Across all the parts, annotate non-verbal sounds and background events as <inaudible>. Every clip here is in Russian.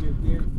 your gear.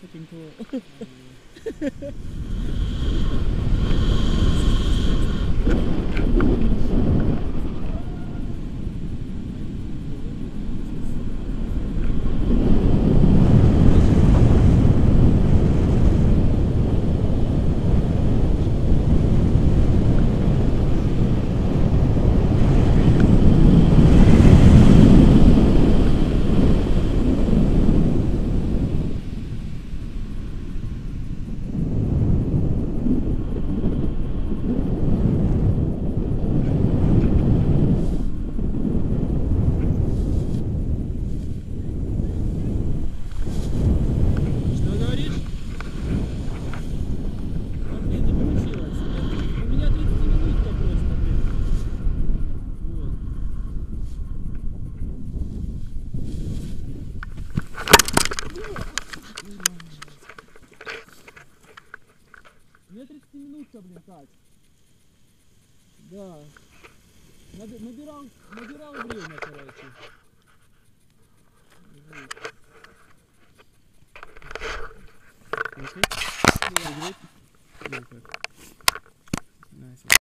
freaking <laughs> cool. Да. Набирал, набирал время, короче. Okay. Yeah.